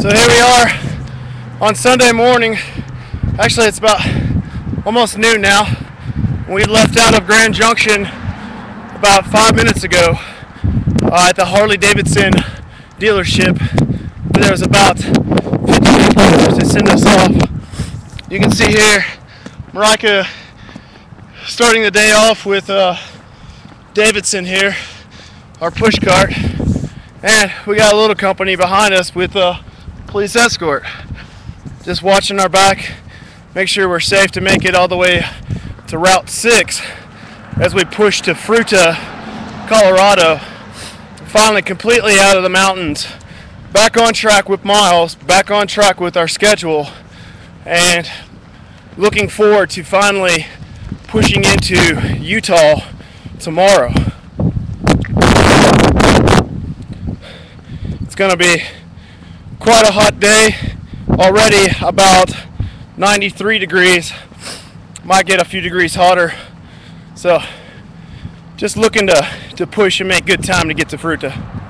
So here we are on Sunday morning. Actually, it's about almost noon now. We left out of Grand Junction about five minutes ago uh, at the Harley Davidson dealership. There was about 50 kilometers to send us off. You can see here, Mareike starting the day off with uh, Davidson here, our push cart, and we got a little company behind us with a police escort. Just watching our back, make sure we're safe to make it all the way to Route 6 as we push to Fruita, Colorado. Finally, completely out of the mountains. Back on track with miles, back on track with our schedule, and looking forward to finally pushing into Utah tomorrow. It's going to be quite a hot day. Already about 93 degrees. Might get a few degrees hotter. So just looking to, to push and make good time to get to Fruita.